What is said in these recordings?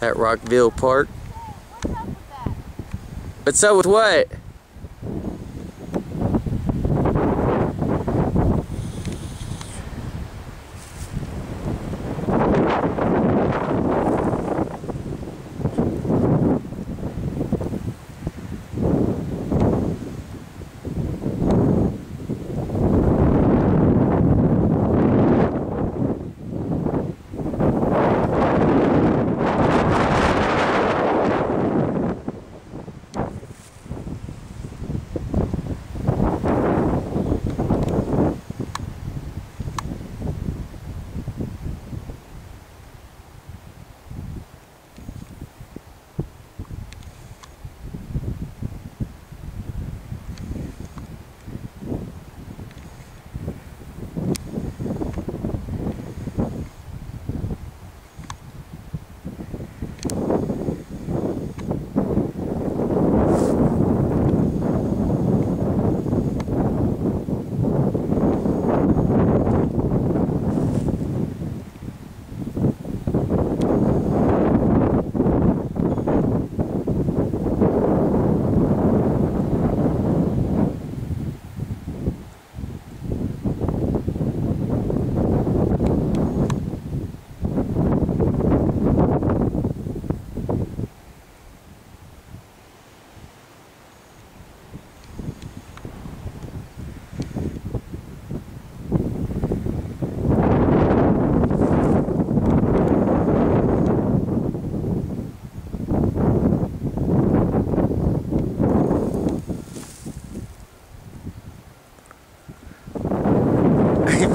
at Rockville Park. What's up with what?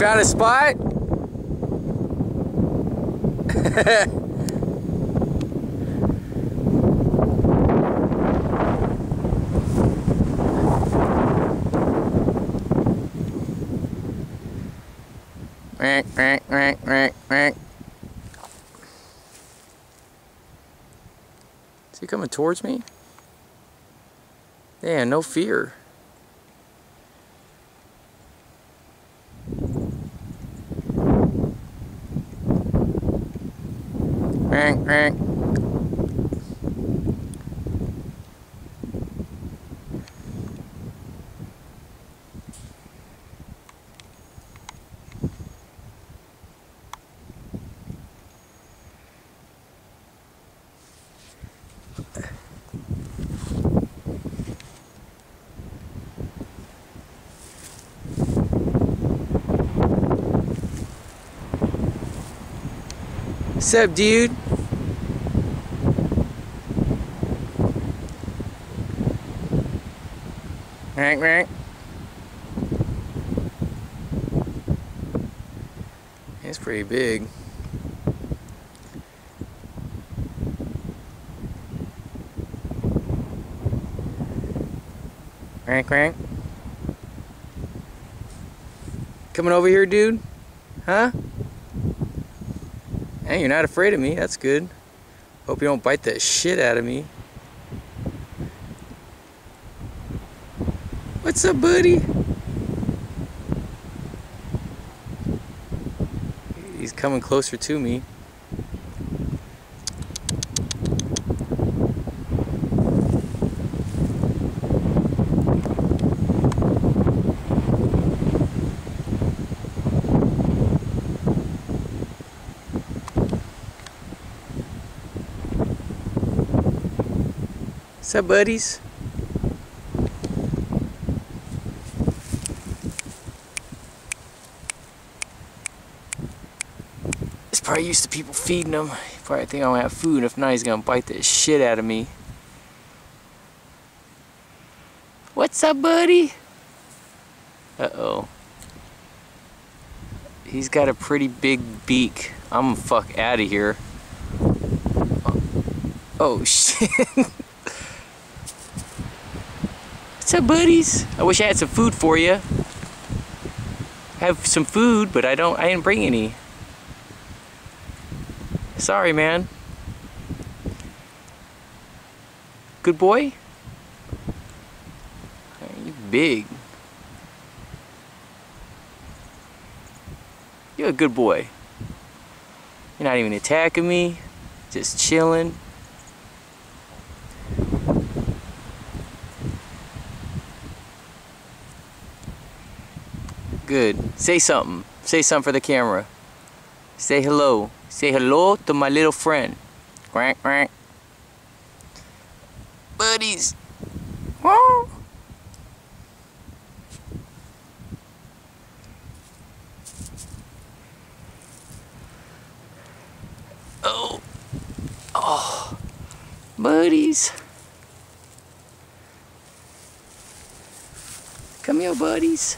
Found a spot? Rank, rank, rank, rank, rank. Is he coming towards me? Yeah, no fear. Rank. What's up, dude? Rank, rank. It's pretty big. Rank, rank. Coming over here, dude? Huh? Hey, you're not afraid of me. That's good. Hope you don't bite that shit out of me. What's up, buddy? He's coming closer to me. What's up, buddies? He's probably used to people feeding him. He probably think I don't have food. If not, he's gonna bite the shit out of me. What's up, buddy? Uh-oh. He's got a pretty big beak. I'm fuck out of here. Oh, oh, shit. What's up, buddies? I wish I had some food for you. I have some food, but I don't. I didn't bring any. Sorry, man. Good boy. You big. You're a good boy. You're not even attacking me. Just chilling. Good. Say something. Say something for the camera. Say hello. Say hello to my little friend. Quack, quack. Buddies. Whoa. Oh. Oh. Buddies. Come here, buddies.